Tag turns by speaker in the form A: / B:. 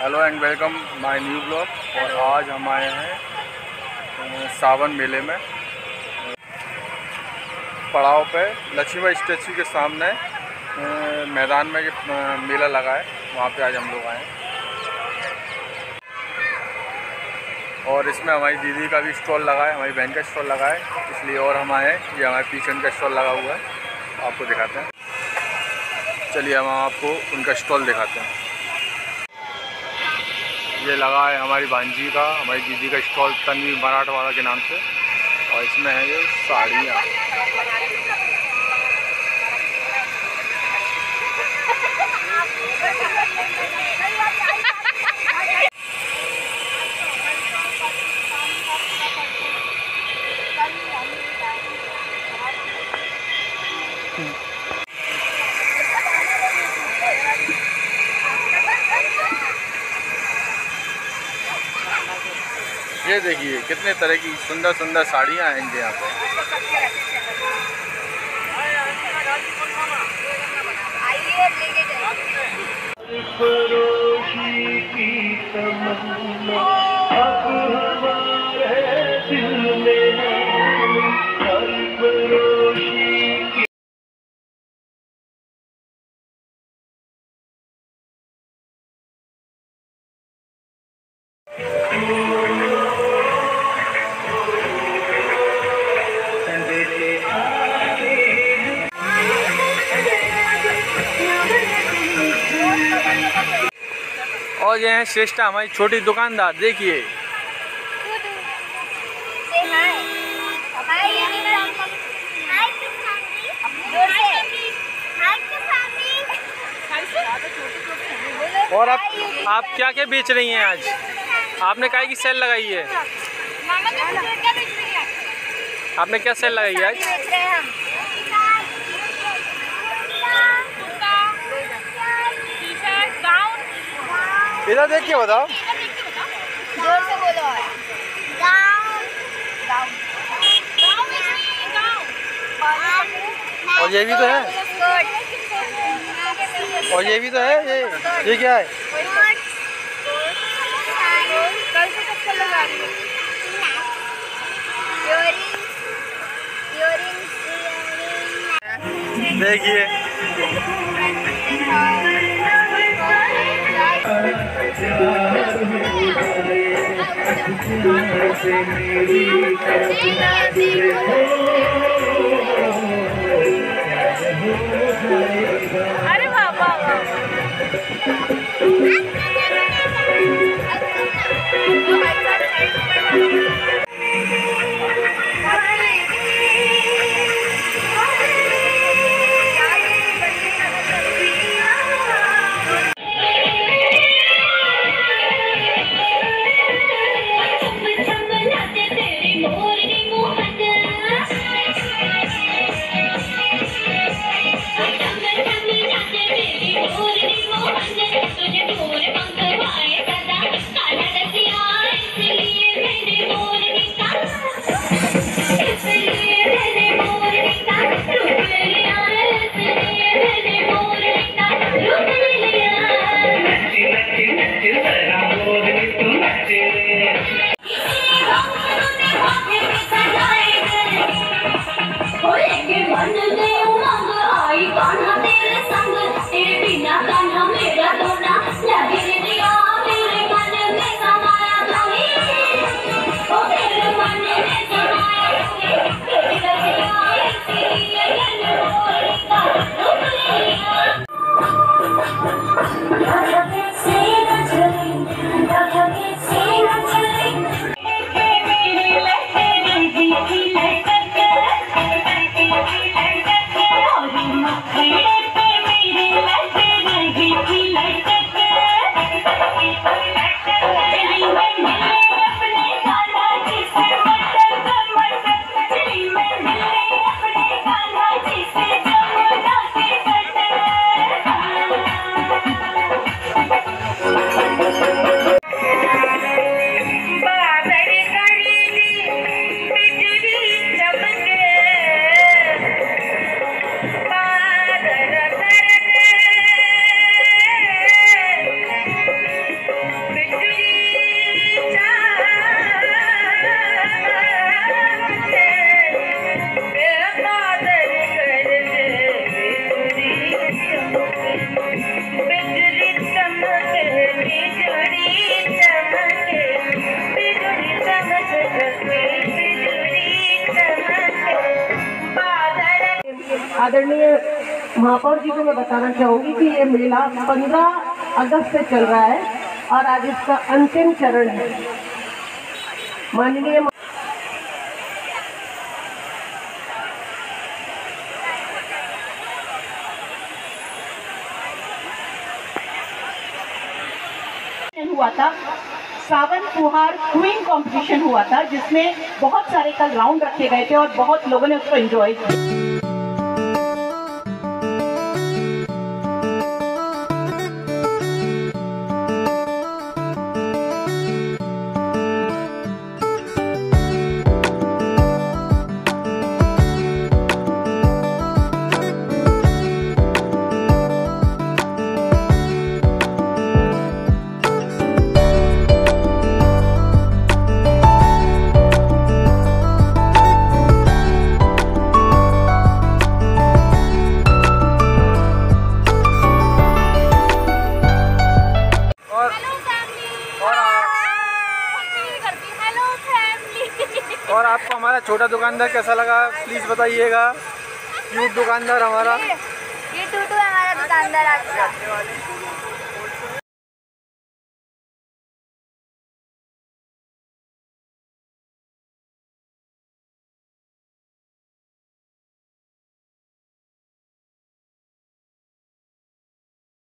A: Hello and welcome my new blog और आज हम आए हैं सावन मेले में। पड़ाव पे लक्ष्मीबाई स्टेचू के सामने मैदान में मेला लगा है। वहाँ पे आज हम लोग आए हैं। और इसमें हमारी दीदी का भी स्टॉल लगा है हमारी बहन का स्टॉल लगा है। इसलिए और हम आए हैं ये हमारे पीछे उनका स्टॉल लगा हुआ है। आपको दिखाते हैं। चलिए हम आपको उनका स्टॉल दिखाते हैं। ये लगा है हमारी भांजी का हमारी दीदी का स्टॉल तनवी मराठवाड़ा के नाम से और इसमें है ये साड़ियाँ ये देखिए कितने तरह की सुंदर सुंदर साड़ियाँ हैं इनके यहाँ पे। और ये है श्रेष्ठा हमारी छोटी दुकानदार देखिए। और आप आप क्या क्या बेच रही हैं आज? आपने काय की सेल लगाई है। आपने क्या सेल लगाई है आज? इधर देख के बताओ।
B: ज़ोर से बोलो
A: और ये भी तो है। और ये भी तो है, ये। ये क्या है?
B: कल से चक्कर लगा रही है
A: देखिए
B: अरे बाबा பண்ணல
C: आदरणीय महापौर जी को मैं बताना चाहूँगी कि ये मेला 15 अगस्त से चल रहा है और आज इसका अंतिम चरण है। माननीय हुआ था। सावन फुहार क्वीन कंपटीशन हुआ था, जिसमें बहुत सारे कल राउंड रखे गए थे और बहुत लोगों ने उसको एंजॉय किया।
A: और आपको हमारा छोटा दुकानदार कैसा लगा? प्लीज़ बताइएगा। क्यूट दुकानदार हमारा।
B: ये टूटू हमारा दुकानदार आज का।